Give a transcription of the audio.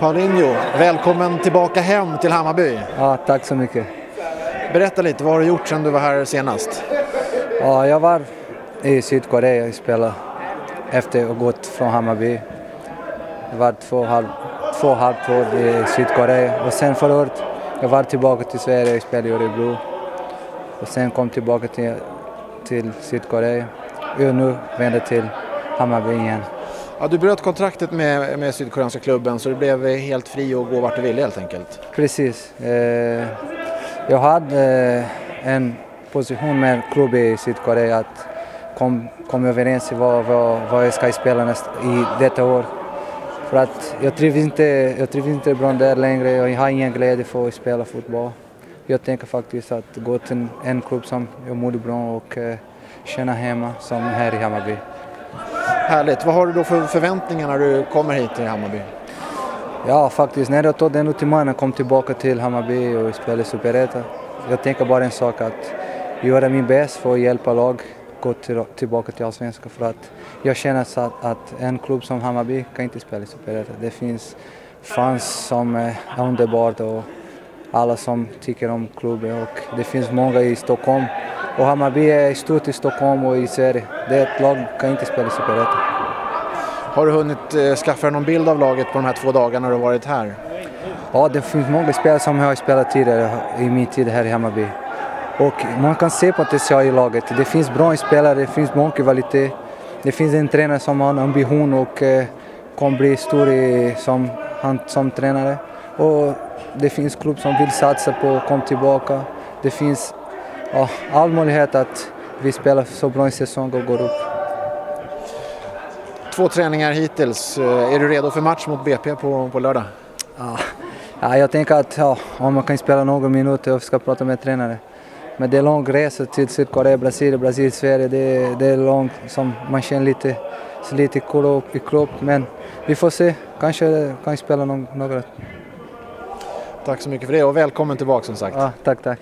Paulinho, välkommen tillbaka hem till Hammarby. Ja, tack så mycket. Berätta lite, vad har du gjort sedan du var här senast? Ja, jag var i Sydkorea och spelade efter att ha gått från Hammarby. Jag var två, halv, två halvt år i Sydkorea och sen förra året jag var tillbaka till Sverige och spelade i Örebro. Och sen kom tillbaka till, till Sydkorea och nu vänder till Hammarby igen. Ja, du bröt kontraktet med, med sydkoreanska klubben så du blev helt fri att gå vart du ville helt enkelt. Precis. Eh, jag hade eh, en position med en klubb i Sydkorea att kom, kom överens om vad, vad, vad jag ska spela näst, i detta år. För att jag trivs inte, jag trivs inte bra där längre och jag har ingen glädje för att spela fotboll. Jag tänker faktiskt att gå till en klubb som jag mår bra och eh, känna hemma som här i Hammarby. Härligt. Vad har du då för förväntningar när du kommer hit till Hammarby? Ja, faktiskt. När jag tog den ultimaten kom tillbaka till Hammarby och spelade Superettan. Jag tänker bara en sak att göra min bäst för att hjälpa lag gå till, tillbaka till Allsvenskan för att jag känner att, att en klubb som Hammarby kan inte spela i Superettan. Det finns fans som är underbart och alla som tycker om klubben och det finns många i Stockholm och Hammarby är stort i Stockholm och i Sverige. Det är ett lag kan inte spela i Superettan. Har du hunnit eh, skaffa dig någon bild av laget på de här två dagarna du har varit här? Ja, det finns många spelare som jag har spelat tidigare i min tid här i Hammarby. Och man kan se potential i laget. Det finns bra spelare, det finns många kvalitet. Det finns en tränare som har en ambition och eh, kommer bli stor i, som, han, som tränare. Och det finns klubb som vill satsa på att komma tillbaka. Det finns ja, all möjlighet att vi spelar så bra en säsong och går upp. Två träningar hittills. Eh, är du redo för match mot BP på, på lördag? Ja, ja jag tänker att ja, om man kan spela någon minut och ska prata med tränare. Men det är lång resa till Sydkorea, Brasilien, Brasilien, Sverige. Det, det är långt som man känner lite, lite cool i klubb. Men vi får se, kanske kan spela någon, några. Tack så mycket för det och välkommen tillbaka som sagt. Ja, tack, tack.